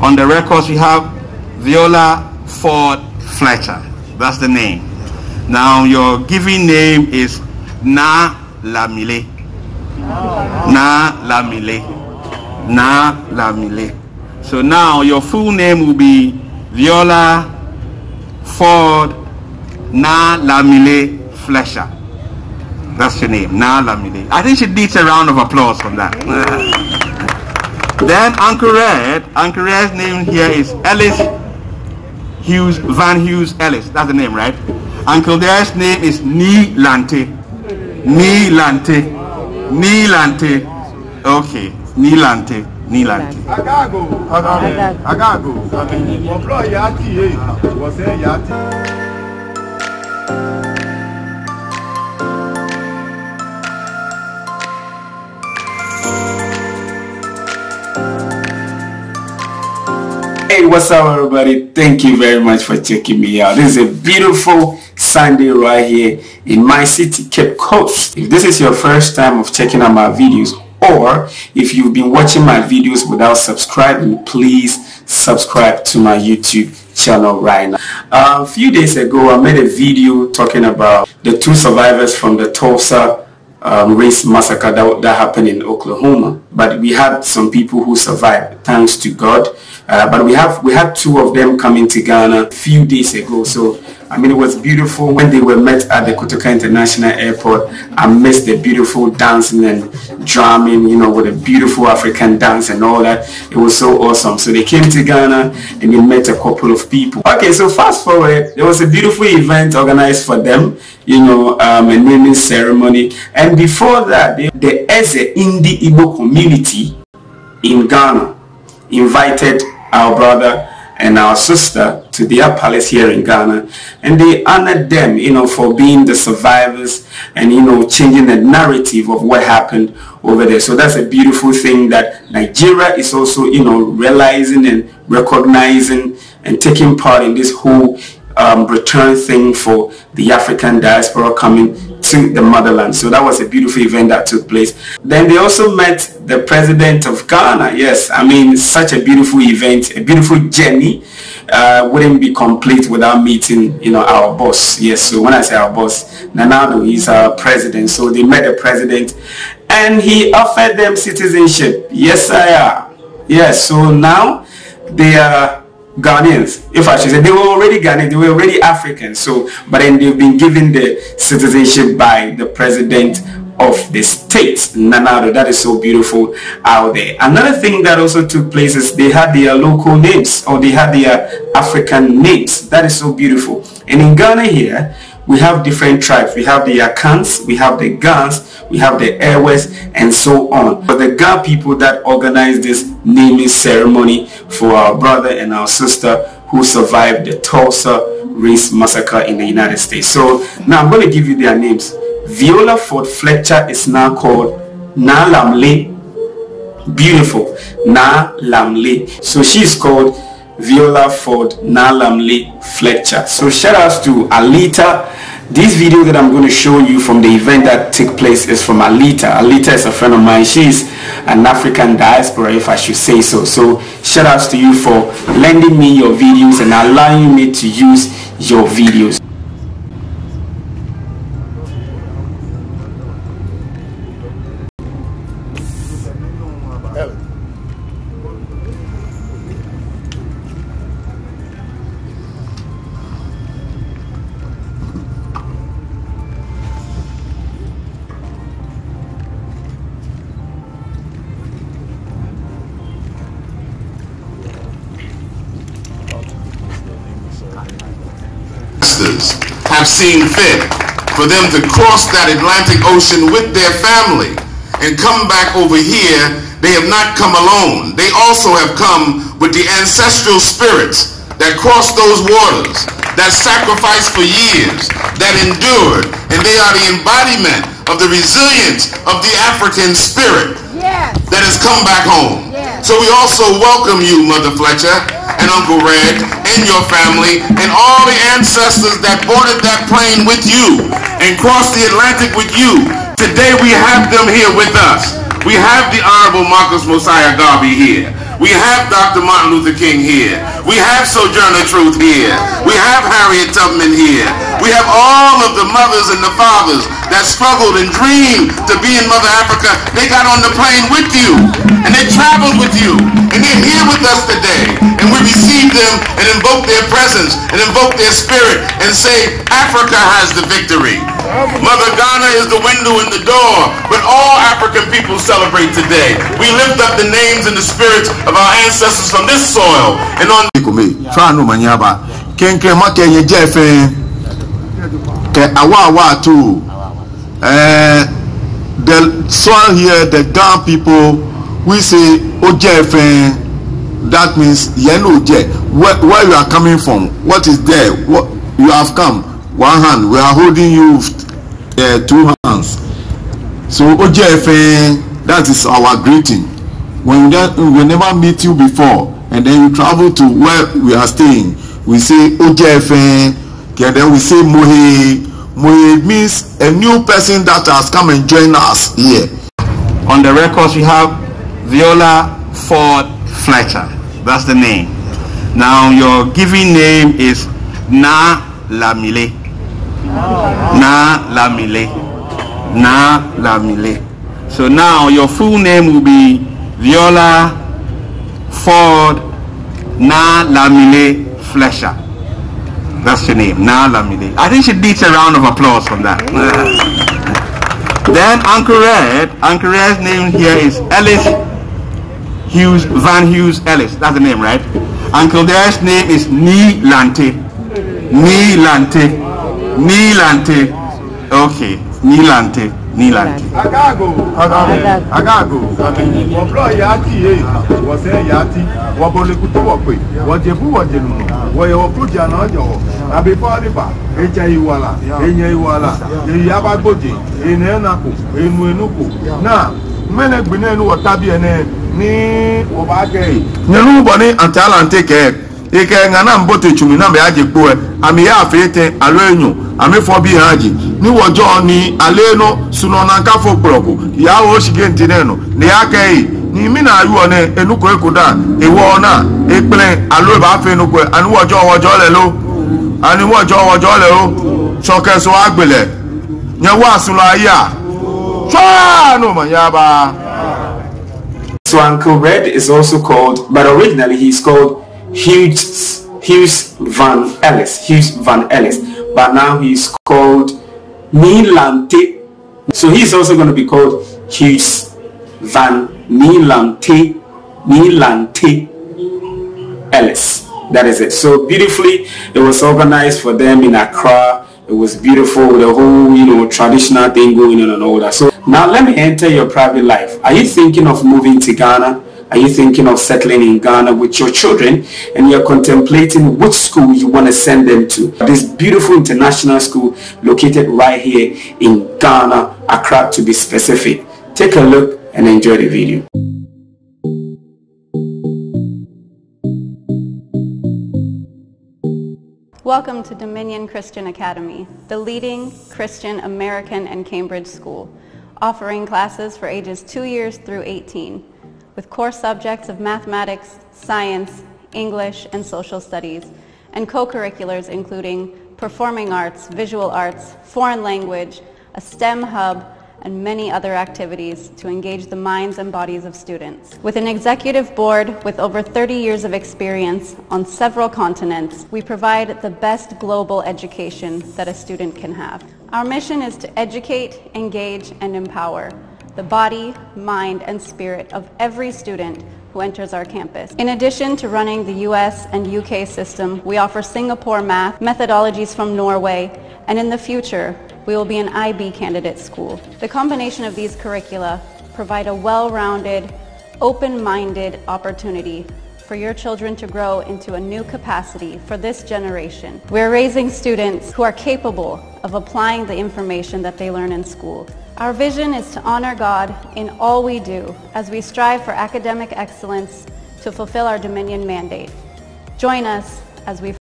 On the records, we have Viola Ford Fletcher. That's the name. Now, your given name is Na Lamile. Na Lamile. Na Lamile. So now your full name will be Viola Ford Na Lamile Fletcher. That's your name, Na Lamile. I think she needs a round of applause from that. then Uncle Red, Uncle Red's name here is Ellis Hughes, Van Hughes Ellis. That's the name, right? Uncle Red's name is Ni Lante. Ni Lante. Ni Lante. Okay, Ni Lante. Ni Lante. Agago. Agago. Agago. Wọ́pọ̀ yàtì yé. Hey, what's up, everybody? Thank you very much for checking me out. This is a beautiful Sunday right here in my city, Cape Coast. If this is your first time of checking out my videos, or if you've been watching my videos without subscribing, please subscribe to my YouTube channel right now. A few days ago, I made a video talking about the two survivors from the Tulsa um, race massacre that, that happened in Oklahoma. But we had some people who survived, thanks to God. Uh, but we have we had two of them coming to Ghana a few days ago. So I mean, it was beautiful when they were met at the Kotoka International Airport. I missed the beautiful dancing and drumming, you know, with a beautiful African dance and all that. It was so awesome. So they came to Ghana and they met a couple of people. Okay, so fast forward, there was a beautiful event organized for them, you know, um, a naming ceremony. And before that, the, Eze Ndi Igbo community in Ghana invited our brother and our sister to their palace here in Ghana. And they honored them you know for being the survivors and you know changing the narrative of what happened over there. So that's a beautiful thing that Nigeria is also you know realizing and recognizing and taking part in this whole um, return thing for the African diaspora coming the motherland. So that was a beautiful event that took place. Then they also met the president of Ghana. Yes, I mean, such a beautiful event, a beautiful journey. Uh, wouldn't be complete without meeting, you know, our boss. Yes, so when I say our boss, Nana Addo, he's our president. So they met the president and he offered them citizenship. Yes, I am. Yes, so now they are Ghanaians, if I should say, they were already Ghanaian, they were already Africans. So, but then they've been given the citizenship by the president of the state, Nana Addo. That is so beautiful out there. Another thing that also took place is they had their local names or they had their African names. That is so beautiful. And in Ghana here, we have different tribes. We have the Akans, we have the Gas, we have the Ewes, and so on. But the Ga people that organized this naming ceremony for our brother and our sister who survived the Tulsa race massacre in the United States. So now I'm going to give you their names. Viola Ford Fletcher is now called Na Lamle. Beautiful. Na Lamle. So she is called Viola Ford Nalamle Fletcher. So shout outs to Alita. This video that I'm going to show you from the event that took place is from Alita. Alita is a friend of mine. She's an African diaspora, if I should say so. So shout outs to you for lending me your videos and allowing me to use your videos. Masters have seen fit for them to cross that Atlantic Ocean with their family and come back over here, they have not come alone. They also have come with the ancestral spirits that crossed those waters, that sacrificed for years, that endured, and they are the embodiment of the resilience of the African spirit Yes. that has come back home. So we also welcome you, Mother Fletcher and Uncle Red and your family and all the ancestors that boarded that plane with you and crossed the Atlantic with you. Today we have them here with us. We have the Honorable Marcus Mosiah Garvey here. We have Dr. Martin Luther King here. We have Sojourner Truth here. We have Harriet Tubman here. We have all of the mothers and the fathers that struggled and dreamed to be in Mother Africa. They got on the plane with you and they traveled with you and they're here with us today. And we receive them and invoke their presence and invoke their spirit and say, Africa has the victory. Mother Ghana is the window and the door, but all African people celebrate today. We lift up the names and the spirits of our ancestors from this soil and on the soil here the Ghana people we say ó jẹ́ fẹ́ that means yẹn ló jẹ́ where where you are coming from? What is there? What you have come? One hand. We are holding you uh, two hands. So ó jẹ́ fẹ́ that is our greeting. When we, don't- we never meet you before and then you travel to where we are staying we say ojefe and then we say mohe. Mohe means a new person that has come and join us here. on the records we have viola ford fletcher. That's the name. Now your given name is na lamile. Na lamile. Na lamile. So now your full name will be viola ford na lamile fletcher. That's your name na lamile. I think she needs a round of applause from that. Then uncle red. Uncle red's name here is ellis hughes van hughes ellis. That's the name right? Uncle red's name is ni lante ni lante ni lante okay. Ni lante ni lante Agago. Agago. Wọ́pọ̀lọ́ yà á tì yé wọ́sẹ̀ yà á tì wọ́bọ̀lẹ́kutu wọ̀pẹ̀ wọ́jẹ̀bú wọ̀jẹ̀lùmọ̀ wọ̀yẹ̀ wọ̀kújì àná ọ̀jọ̀wọ̀ àbífọ́ àdìbà ẹ̀jẹ̀ ìwàlà ẹ̀yẹ ìwàlà èyí abagbòjì ẹ̀nà ẹ̀nàkù ẹ̀nu ẹ̀nùkù náà mmẹ́nẹ̀ gbìnà ẹ̀nu wọ̀ tábí ẹ̀nẹ́ ní ọba akẹ́yì. nyɛnu bɔ ne antalante kɛ ike ŋa na mbote tsumi na me adze kpo ɛ ami ya afe te alo enyo. Ami fɔ bi hã dzi ni wɔdzɔ ni ale no sunɔna kafo kplɔko yawo sike ŋti ne no ne ya ni mi na ayɔ ne enuko eko da ewɔ na ekple alo eba fe nuko ɛ ani wɔdzɔ wɔdzɔ le lo. Ani wɔdzɔ wɔdzɔ le lo sɔkɛ so agbelɛ nye wo asunlɔ aya. Tsɔa no ma yaba. So Uncle Red is also called, but originally he's called Hughes, Hughes Van Ellis, Hughes Van Ellis. But now he's called Nilante. So he's also going to be called Hughes Van Nilante, Nilante Ellis. That is it. So beautifully, it was organized for them in Accra. It was beautiful with the whole, you know, traditional thing going on and all that. So now let me enter your private life. Are you thinking of moving to Ghana? Are you thinking of settling in Ghana with your children and you're contemplating which school you want to send them to? This beautiful international school located right here in Ghana, Accra to be specific. Take a look and enjoy the video. Welcome to Dominion Christian Academy, the leading Christian American and Cambridge school, offering classes for ages 2 years through 18, with core subjects of mathematics, science, English, and social studies, and co-curriculars including performing arts, visual arts, foreign language, a STEM hub, and many other activities to engage the minds and bodies of students. With an executive board with over 30 years of experience on several continents, we provide the best global education that a student can have. Our mission is to educate, engage, and empower the body, mind, and spirit of every student who enters our campus. In addition to running the US and UK system, we offer Singapore math, methodologies from Norway, and in the future, we will be an IB candidate school. The combination of these curricula provide a well-rounded, open-minded opportunity for your children to grow into a new capacity for this generation. We're raising students who are capable of applying the information that they learn in school. Our vision is to honor God in all we do as we strive for academic excellence to fulfill our Dominion mandate. Join us as we